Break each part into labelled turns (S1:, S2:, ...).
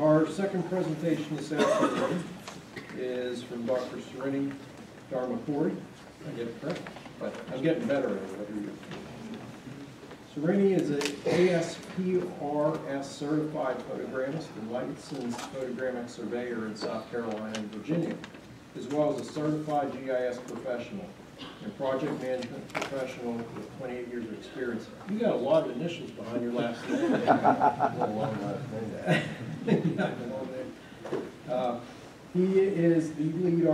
S1: Our second presentation this afternoon is from Dr. Srini Dharmapuri. I get it correct? But I'm getting better at it every year. Is an ASPRS certified photogrammetrist and licensed photogrammetric surveyor in South Carolina and Virginia, as well as a certified GIS professional and project management professional with 28 years of experience. You got a lot of initials behind your last name. Uh, He is the lead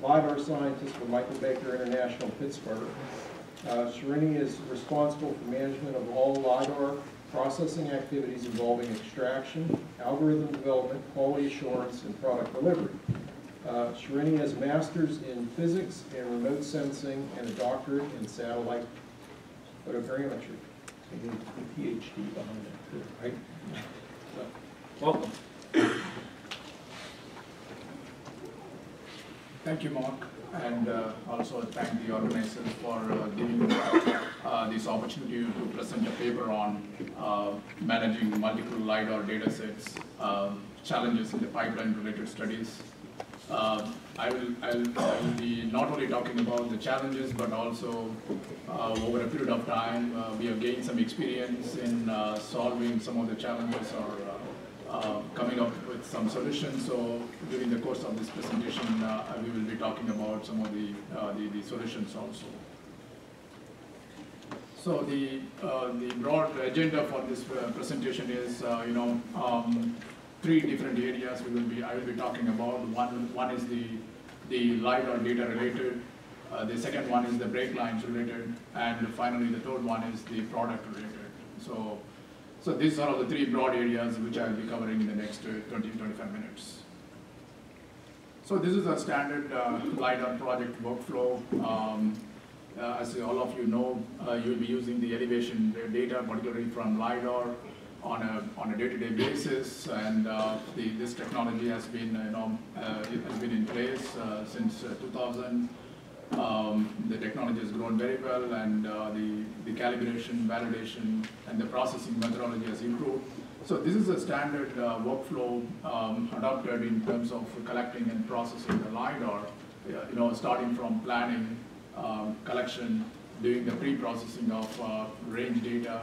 S1: LiDAR scientist for Michael Baker International Pittsburgh. Uh, Srini is responsible for management of all LiDAR processing activities involving extraction, algorithm development, quality assurance, and product delivery. Uh, Srini has master's in physics and remote sensing and a doctorate in satellite photogrammetry. And a PhD behind it, right? Welcome.
S2: Thank you, Mark, and uh, also thank the organizers for uh, giving uh, this opportunity to present a paper on uh, managing multiple LiDAR datasets, um, challenges in the pipeline-related studies. Uh, I will, I'll, I will be not only talking about the challenges, but also uh, over a period of time, uh, we have gained some experience in uh, solving some of the challenges or uh, coming up with some solutions. So during the course of this presentation, uh, we will be talking about some of the, uh, the, the solutions also. So the, uh, the broad agenda for this uh, presentation is, uh, you know, um, three different areas we will be, I will be talking about. One, one is the, the or data related. The second one is the break lines related. And finally, the third one is the product related. So, so these are the three broad areas which I will be covering in the next uh, 20, 25 minutes. So this is a standard uh, LiDAR project workflow. Um, uh, as all of you know, uh, you'll be using the elevation data, particularly from LiDAR, on a on a day-to-day basis, and uh, the, this technology has been you know uh, has been in place uh, since uh, 2000. Um, the technology has grown very well, and uh, the the calibration, validation, and the processing methodology has improved. So this is a standard uh, workflow um, adopted in terms of collecting and processing the LiDAR, you know, starting from planning, um, collection, doing the pre-processing of uh, range data,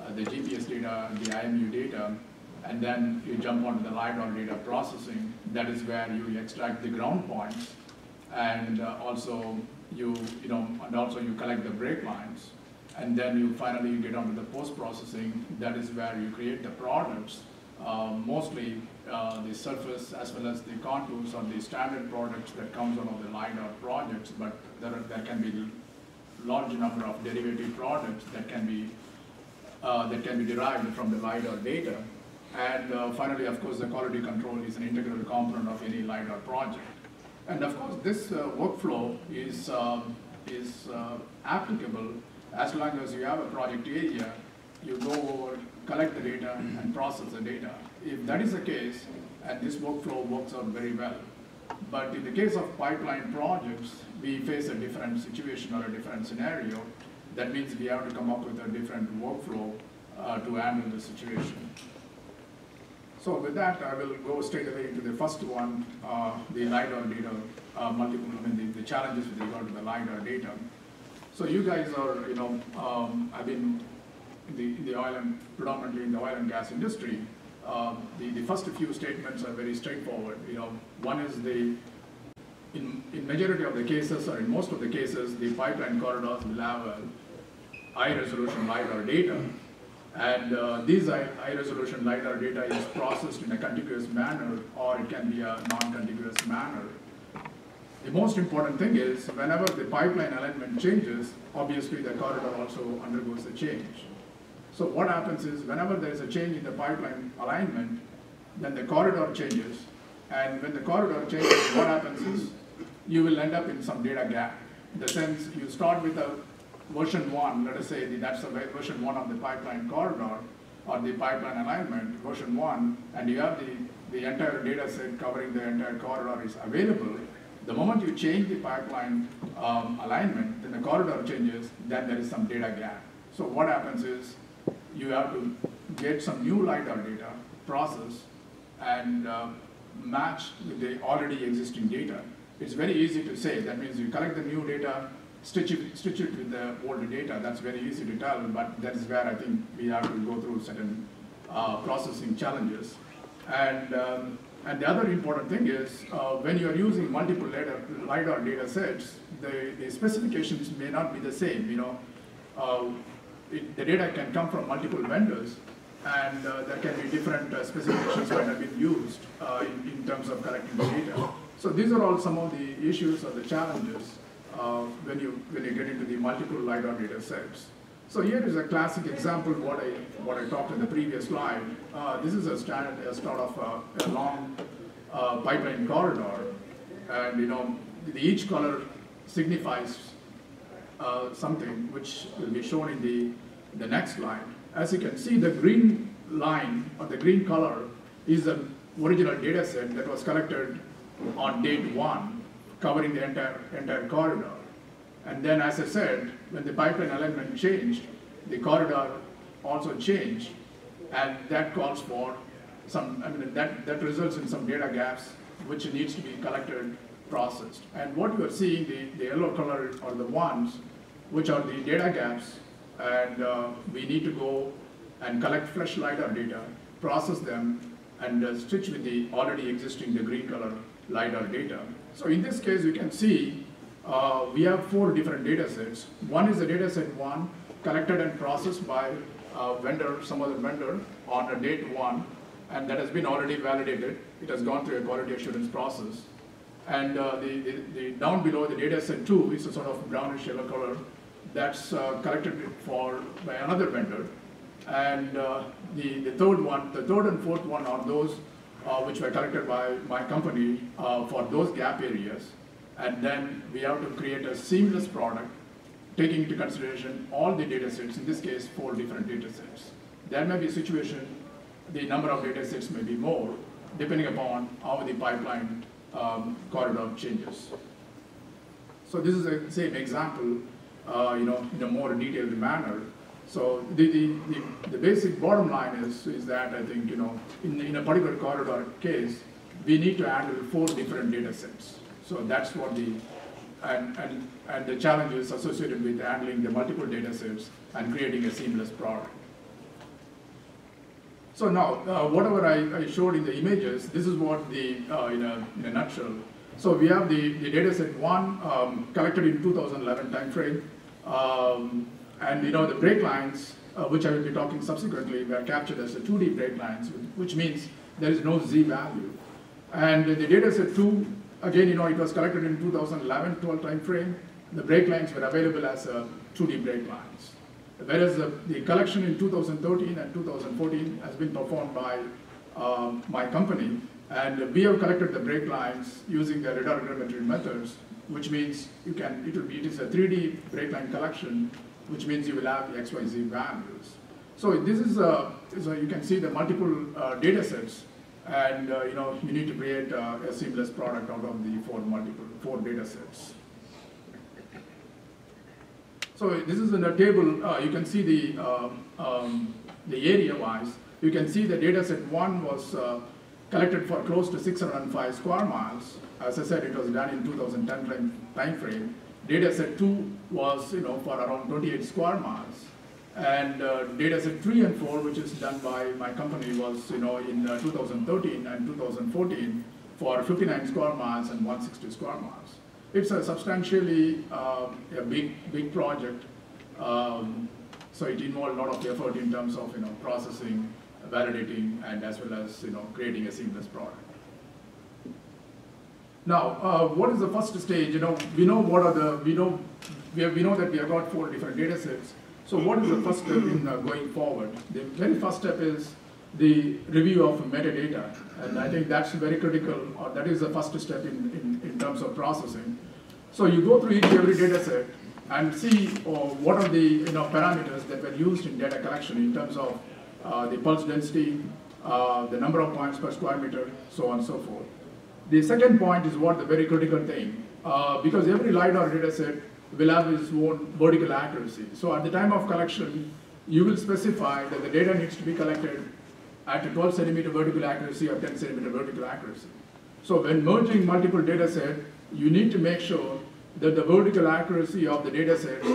S2: uh, the GPS data, the IMU data, and then you jump onto the LiDAR data processing. That is where you extract the ground points, and uh, also you, you know, and also you collect the break lines, and then you finally get onto the post-processing. That is where you create the products, uh, mostly uh, the surface as well as the contours are the standard products that comes out of the LiDAR projects, but there, are, there can be large number of derivative products that can be uh, that can be derived from the LiDAR data. And uh, finally, of course, the quality control is an integral component of any LiDAR project. And of course, this uh, workflow is, um, is uh, applicable as long as you have a project area, you go over, collect the data, and process the data. If that is the case, and this workflow works out very well. But in the case of pipeline projects, we face a different situation or a different scenario. That means we have to come up with a different workflow uh, to handle the situation. So with that, I will go straight away into the first one, uh, the LiDAR data, uh, multiple, I mean, the, the, challenges with regard to the LiDAR data. So you guys are, you know, um, I've been in the, in the oil and, predominantly in the oil and gas industry. Um, the, the first few statements are very straightforward. You know, one is the, in, in majority of the cases, or in most of the cases, the pipeline corridors will have a high resolution LiDAR data. And uh, these high, high resolution LiDAR data is processed in a contiguous manner or it can be a non-contiguous manner. The most important thing is whenever the pipeline alignment changes, obviously the corridor also undergoes a change. So what happens is whenever there is a change in the pipeline alignment, then the corridor changes. And when the corridor changes, what happens is you will end up in some data gap. In the sense you start with a version one, let us say that's the version one of the pipeline corridor or the pipeline alignment, version one, and you have the, the entire data set covering the entire corridor is available. The moment you change the pipeline um, alignment, then the corridor changes, then there is some data gap. So what happens is you have to get some new LiDAR data, process, and uh, match with the already existing data. It's very easy to say. That means you collect the new data, stitch it, stitch it with the older data. That's very easy to tell, but that is where I think we have to go through certain uh, processing challenges. And, um, and the other important thing is uh, when you are using multiple LiDAR, LiDAR data sets, the, the specifications may not be the same. You know, uh, it, the data can come from multiple vendors, and uh, there can be different uh, specifications that have been used uh, in, in terms of collecting the data. So these are all some of the issues or the challenges uh, when you when you get into the multiple lidar data sets. So here is a classic example what I what I talked in the previous slide. Uh, this is a standard a start of a, a long uh, pipeline corridor, and you know the, each color signifies uh, something which will be shown in the the next slide. As you can see, the green line or the green color is the original data set that was collected on date one, covering the entire, entire corridor. And then, as I said, when the pipeline alignment changed, the corridor also changed, and that calls for some, I mean, that, that results in some data gaps which needs to be collected, processed. And what you are seeing, the, the yellow color are the ones which are the data gaps, and uh, we need to go and collect fresh LiDAR data, process them, and uh, stitch with the already existing, the green color LiDAR data. So in this case, you can see uh, we have four different data sets. One is the data set one, collected and processed by a vendor, some other vendor, on a date one, and that has been already validated. It has gone through a quality assurance process. And uh, the, the, the, down below, the data set two is a sort of brownish yellow color that's uh, collected for by another vendor. And uh, the, the third one, the third and fourth one are those uh, which were collected by my company uh, for those gap areas. And then we have to create a seamless product taking into consideration all the data sets, in this case, four different data sets. There may be a situation, the number of data sets may be more, depending upon how the pipeline um, corridor changes. So this is the same example, uh, you know, in a more detailed manner. So the, the, the, the, basic bottom line is, is that I think, you know, in, in a particular corridor case, we need to handle four different data sets. So that's what the, and, and, and the challenges associated with handling the multiple data sets and creating a seamless product. So now, uh, whatever I, I, showed in the images, this is what the, uh, in, a, in a nutshell. So we have the, the data set one um, collected in 2011 timeframe. Um, and you know the break lines, uh, which I will be talking subsequently, were captured as the 2D break lines, which means there is no z value. And the data set two, again, you know, it was collected in 2011-12 timeframe. The break lines were available as uh, 2D break lines. Whereas the, the, collection in 2013 and 2014 has been performed by um, my company, and we have collected the break lines using the lidargrammetry methods, which means you can, it will be, it is a 3D break line collection which means you will have XYZ values. So this is a, so you can see the multiple uh, data sets and uh, you know you need to create uh, a seamless product out of the four multiple four data sets. So this is in a table. Uh, you can see the um, um, the area wise. You can see the data set one was uh, collected for close to 605 square miles. As I said, it was done in 2010 time, time frame. Data set 2 was you know, for around 28 square miles. And uh, data set 3 and 4, which is done by my company, was you know, in uh, 2013 and 2014 for 59 square miles and 160 square miles. It's a substantially uh, a big, big project. Um, so it involved a lot of effort in terms of you know, processing, validating, and as well as you know, creating a seamless product. Now, uh, what is the first stage? You know, we know what are the, we know, we, have, we know that we have got four different data sets. So what is the first step in uh, going forward? The very first step is the review of metadata. And I think that's very critical, or that is the first step in, in, in terms of processing. So you go through each every data set and see uh, what are the you know, parameters that were used in data collection in terms of uh, the pulse density, uh, the number of points per square meter, so on and so forth. The second point is what the very critical thing, uh, because every LiDAR data set will have its own vertical accuracy. So at the time of collection, you will specify that the data needs to be collected at a 12 centimeter vertical accuracy or 10 centimeter vertical accuracy. So when merging multiple data set, you need to make sure that the vertical accuracy of the data sets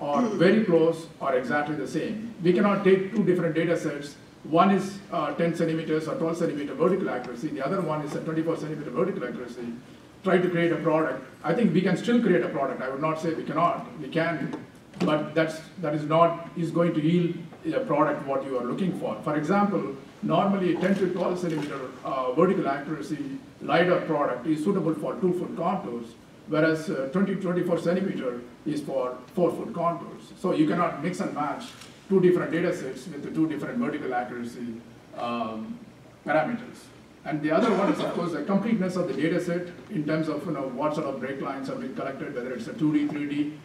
S2: are very close or exactly the same. We cannot take two different data sets. One is uh, 10 centimeters or 12 centimeter vertical accuracy, the other one is a 24 centimeter vertical accuracy. Try to create a product. I think we can still create a product. I would not say we cannot. We can, but that's that is not is going to yield a product what you are looking for. For example, normally 10 to 12 centimeter uh, vertical accuracy LiDAR product is suitable for two foot contours, whereas uh, 20 24 centimeter is for four foot contours. So you cannot mix and match two different data sets with the two different vertical accuracy um, parameters. And the other one is, of course, the completeness of the data set in terms of you know, what sort of break lines have been collected, whether it's a 2D, 3D,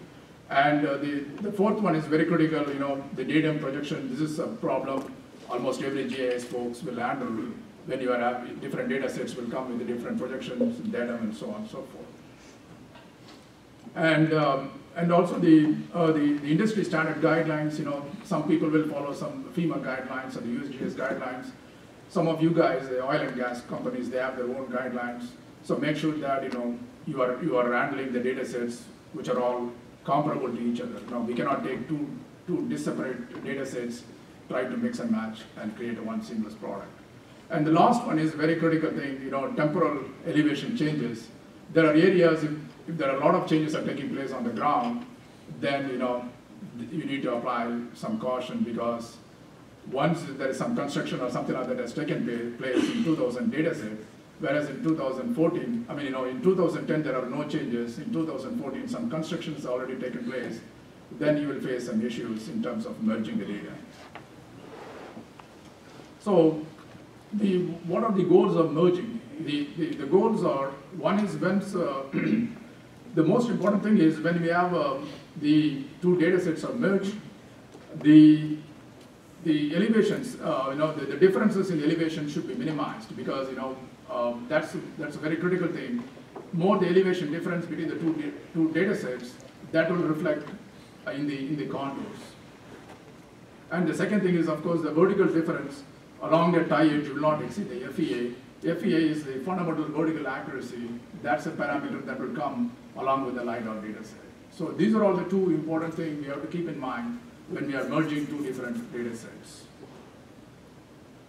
S2: and uh, the, the fourth one is very critical, you know, the datum projection. This is a problem almost every GIS folks will handle when you are different data sets will come with the different projections, datum, and so on and so forth. And, um, and also the, uh, the, the industry standard guidelines, you know, some people will follow some FEMA guidelines or the USGS guidelines. Some of you guys, the oil and gas companies, they have their own guidelines. So make sure that, you know, you are, you are handling the data sets which are all comparable to each other. Now, we cannot take two, two disparate data sets, try to mix and match and create a one seamless product. And the last one is very critical thing, you know, temporal elevation changes. There are areas, if there are a lot of changes are taking place on the ground, then, you know, you need to apply some caution because once there is some construction or something like that has taken place in 2000 data set, whereas in 2014, I mean, you know, in 2010 there are no changes, in 2014 some construction has already taken place, then you will face some issues in terms of merging the data. So, the, what are the goals of merging? The, the, the goals are, one is when, uh, the most important thing is when we have uh, the two data sets are merged, the the elevations, uh, you know, the, the, differences in elevation should be minimized because, you know, um, that's, that's a very critical thing. More the elevation difference between the two, two data sets, that will reflect in the, in the contours. And the second thing is, of course, the vertical difference along the tie edge will not exceed the FVA. FVA is the fundamental vertical accuracy. That's a parameter that will come along with the LiDAR data set. So these are all the two important things we have to keep in mind when we are merging two different data sets.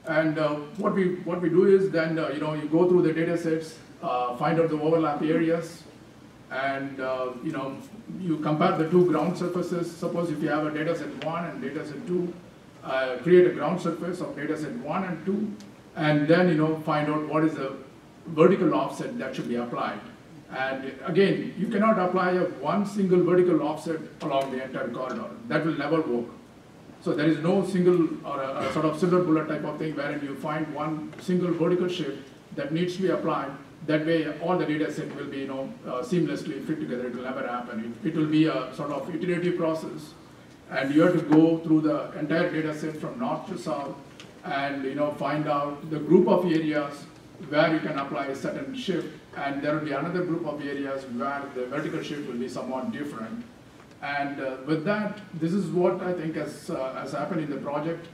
S2: And uh, what we what we do is then uh, you know you go through the data sets, uh, find out the overlap areas, and uh, you know you compare the two ground surfaces. Suppose if you have a data set one and data set two, uh, create a ground surface of data set one and two, and then you know find out what is the vertical offset that should be applied. And again, you cannot apply a one single vertical offset along the entire corridor. That will never work. So there is no single or a, a sort of silver bullet type of thing wherein you find one single vertical shift that needs to be applied. That way, all the data set will be, you know, uh, seamlessly fit together. It will never happen. It, it will be a sort of iterative process, and you have to go through the entire data set from north to south, and you know, find out the group of areas where you can apply a certain shift and there will be another group of areas where the vertical shift will be somewhat different. And uh, with that, this is what I think has, uh, has happened in the project.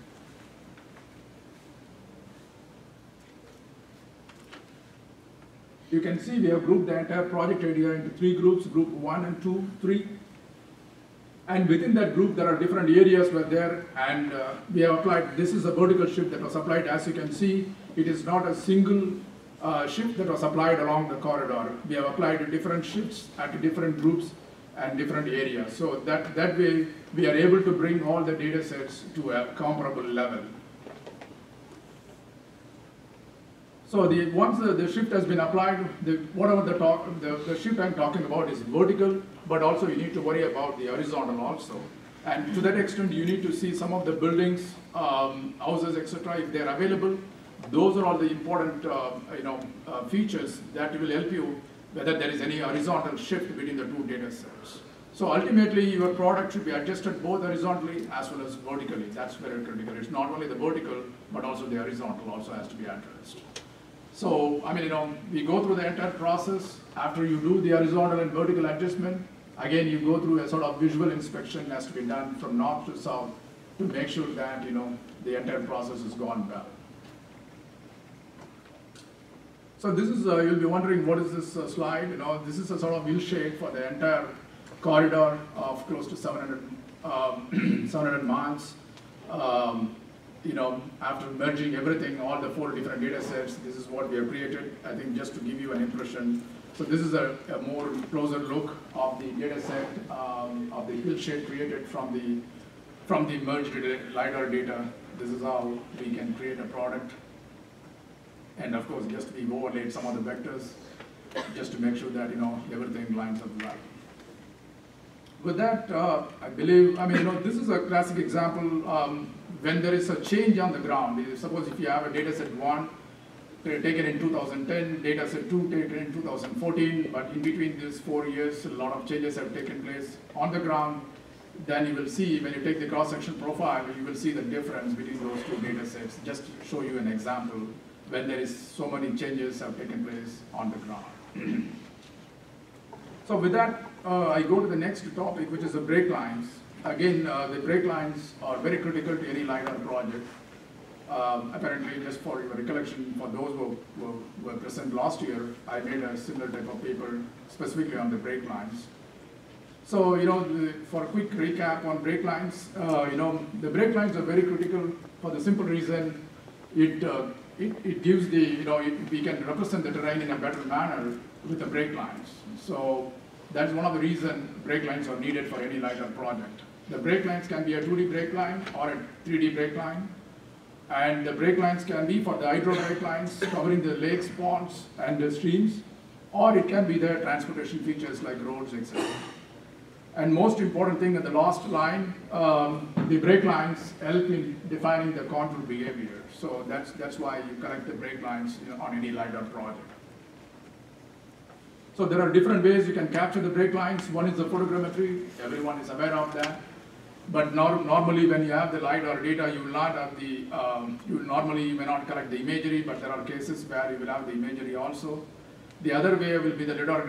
S2: You can see we have grouped the entire project area into three groups, group one and two, three. And within that group, there are different areas where there, and uh, we have applied, this is a vertical shift that was applied. As you can see, it is not a single uh, shift that was applied along the corridor. We have applied different shifts at different groups and different areas. So that, that way, we are able to bring all the data sets to a comparable level. So the, once the, the shift has been applied, the, whatever the, talk, the, the shift I'm talking about is vertical, but also you need to worry about the horizontal also. And to that extent, you need to see some of the buildings, um, houses, etc. If they're available, those are all the important uh, you know, uh, features that will help you whether there is any horizontal shift between the two data sets. So ultimately, your product should be adjusted both horizontally as well as vertically. That's very critical. It's not only the vertical, but also the horizontal also has to be addressed. So, I mean, you know, we go through the entire process. After you do the horizontal and vertical adjustment, again, you go through a sort of visual inspection has to be done from north to south to make sure that, you know, the entire process has gone well. So this is, uh, you'll be wondering, what is this uh, slide? You know, this is a sort of shape for the entire corridor of close to 700, um, 700 miles. Um, you know, after merging everything, all the four different data sets, this is what we have created. I think just to give you an impression. So this is a, a more closer look of the data set um, of the hillshade created from the from the merged LiDAR data. This is how we can create a product. And of course, just we overlaid some of the vectors just to make sure that, you know, everything lines up well. With that, uh, I believe, I mean, you know, this is a classic example, um, when there is a change on the ground, suppose if you have a data set one, taken in 2010, data set two taken in 2014, but in between these four years, a lot of changes have taken place on the ground. Then you will see, when you take the cross-section profile, you will see the difference between those two data sets, just to show you an example, when there is so many changes have taken place on the ground. So with that, uh, I go to the next topic, which is the break lines. Again, uh, the break lines are very critical to any LiDAR project. Um, apparently, just for your recollection, for those who who were present last year, I made a similar type of paper specifically on the break lines. So, you know, the, for a quick recap on break lines, uh, you know, the break lines are very critical for the simple reason it, uh, it, it gives the, you know, it, we can represent the terrain in a better manner with the break lines. So that's one of the reasons break lines are needed for any LiDAR project. The break lines can be a 2D break line or a 3D break line. And the break lines can be for the hydro break lines covering the lakes, ponds, and the streams, or it can be the transportation features like roads, etc. And most important thing in the last line, um, the break lines help in defining the contour behavior. So that's, that's why you connect the break lines on any LiDAR project. So there are different ways you can capture the break lines. One is the photogrammetry, everyone is aware of that. But nor normally when you have the LiDAR data, you will not have the, um, you normally may not collect the imagery, but there are cases where you will have the imagery also. The other way will be the lidar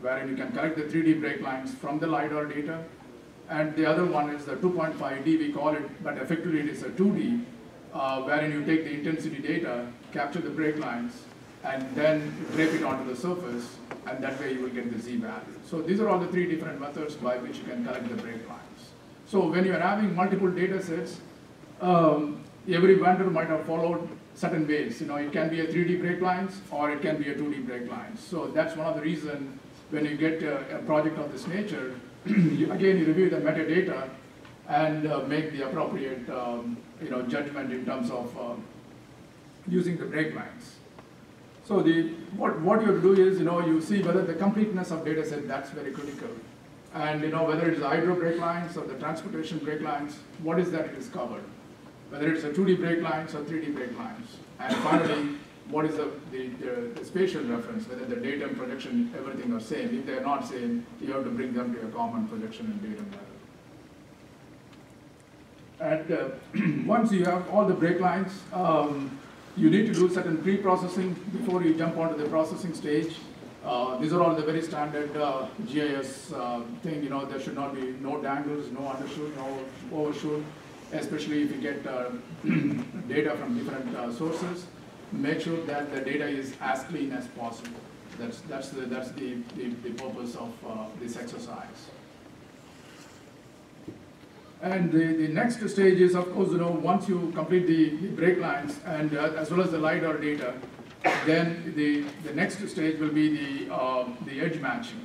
S2: wherein you can collect the 3D break lines from the LiDAR data. And the other one is the 2.5D, we call it, but effectively it is a 2D, uh, wherein you take the intensity data, capture the break lines, and then drape it onto the surface, and that way you will get the Z value. So these are all the three different methods by which you can collect the break lines. So when you are having multiple data sets, um, every vendor might have followed certain ways. You know, it can be a 3D break lines or it can be a 2D break lines. So that's one of the reasons when you get a, a project of this nature, you, again, you review the metadata and uh, make the appropriate, um, you know, judgment in terms of uh, using the break lines. So the, what, what you do is, you know, you see whether the completeness of data set, that's very critical. And, you know, whether it's the hydro break lines or the transportation break lines, what is that it is covered? Whether it's a 2D break lines or 3D break lines. And finally, what is the, the, the, the spatial reference, whether the datum, projection, everything are same. If they're not same, you have to bring them to a common projection and datum level. And uh, once you have all the break lines, um, you need to do certain pre-processing before you jump onto the processing stage. Uh, these are all the very standard uh, GIS uh, thing, you know, there should not be no dangles, no undershoot, no overshoot, especially if you get uh, data from different uh, sources. Make sure that the data is as clean as possible. That's, that's, the, that's the, the, the purpose of this exercise. And the, the next stage is, of course, you know, once you complete the, the break lines and as well as the LiDAR data, then the, the next stage will be the, uh, the edge matching.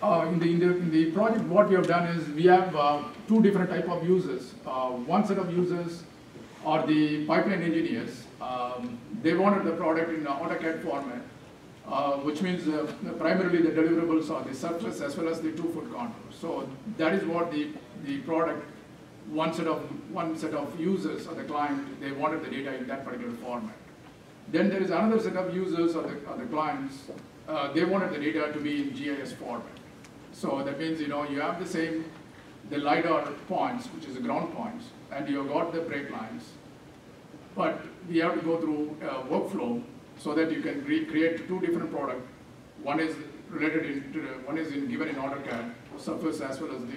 S2: Uh, in, the, in, the, in the project, what we have done is we have uh, two different type of users. Uh, one set of users are the pipeline engineers. Um, they wanted the product in AutoCAD format, uh, which means uh, primarily the deliverables are the surface as well as the two-foot contour. So that is what the, the product, one set of one set of users or the client, they wanted the data in that particular format. Then there is another set of users or the, or the clients, uh, they wanted the data to be in GIS format. So that means, you know, you have the same, the LiDAR points, which is the ground points, and you've got the break lines. But we have to go through a workflow so that you can create two different products. One is related in, the, one is in, given in AutoCAD, surface as well as the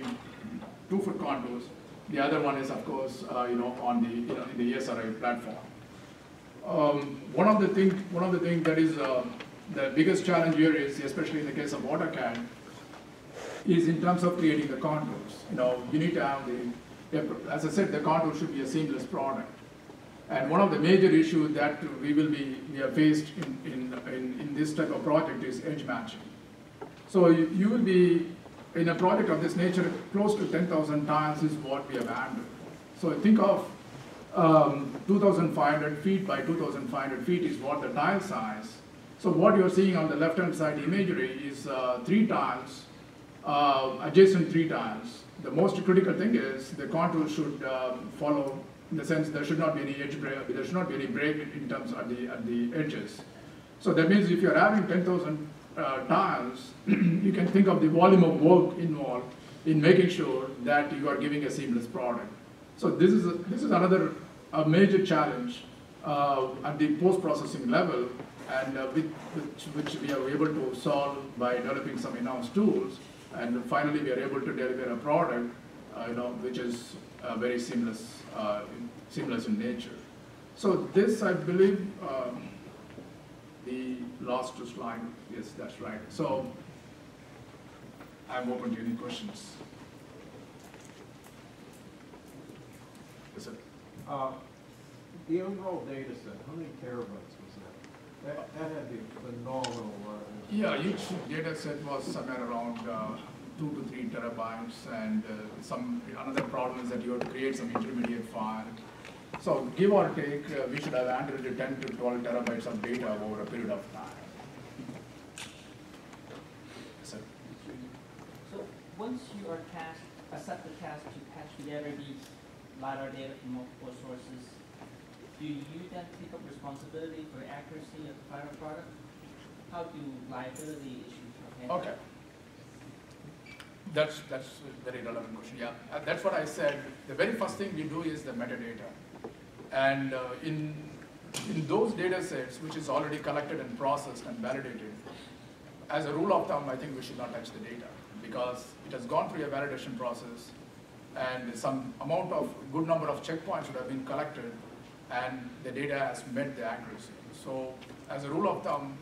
S2: two-foot contours. The other one is, of course, uh, you know, on the, you know, the ESRI platform. Um, one of the thing, one of the thing that is, uh, the biggest challenge here is, especially in the case of AutoCAD, is in terms of creating the contours. You know, you need to have the, as I said, the contour should be a seamless product. And one of the major issues that we will be, we are faced in, in, in, in this type of project is edge matching. So you, you will be, in a project of this nature, close to ten thousand tiles is what we have handled. So think of, um, two thousand five hundred feet by two thousand five hundred feet is what the tile size. So what you're seeing on the left-hand side imagery is, uh, three tiles, uh, adjacent three tiles. The most critical thing is the contour should, um, follow, in the sense there should not be any edge break, there should not be any break in terms of the, at the edges. So that means if you're having ten thousand uh, tiles, you can think of the volume of work involved in making sure that you are giving a seamless product. So this is, a- this is another, a major challenge uh, at the post-processing level, and uh, with, which, which we are able to solve by developing some in-house tools. And finally, we are able to deliver a product, uh, you know, which is uh, very seamless, uh, seamless in nature. So this, I believe, um, the last slide, yes, that's right. So I'm open to any questions. Yes, sir.
S1: Uh, The overall data set, how many terabytes was that? That, that had to be phenomenal, uh,
S2: Yeah, each data set was somewhere around uh, two to three terabytes, and uh, some, another problem is that you have to create some intermediate file. So give or take, uh, we should have handled the ten to twelve terabytes of data over a period of time. Yes, sir.
S3: So once you are tasked, accept the task to patch together these LiDAR data from multiple sources, do you then take up responsibility for accuracy of the final product? How do liability issues are?
S2: Okay. That's, that's a very relevant question, yeah. Uh, That's what I said. The very first thing we do is the metadata. And uh, in, in those data sets, which is already collected and processed and validated, as a rule of thumb, I think we should not touch the data because it has gone through a validation process and some amount of, good number of checkpoints would have been collected and the data has met the accuracy. So as a rule of thumb,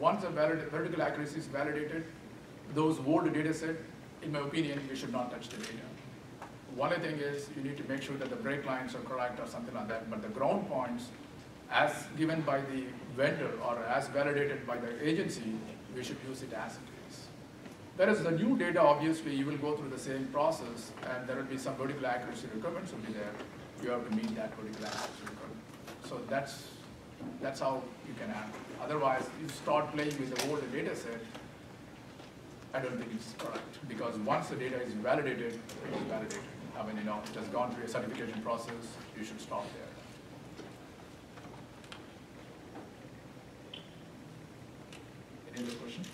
S2: once a valid, vertical accuracy is validated, those old data set, in my opinion, we should not touch the data. One other thing is you need to make sure that the break lines are correct or something like that, but the ground points, as given by the vendor or as validated by the agency, we should use it as it is. Whereas the new data, obviously, you will go through the same process, and there will be some vertical accuracy requirements will be there. You have to meet that vertical accuracy requirement. So that's, that's how you can add. Otherwise, you start playing with the older data set, I don't think it's correct. Because once the data is validated, it is validated. I mean, you know, it has gone through a certification process, you should stop there. Any other question?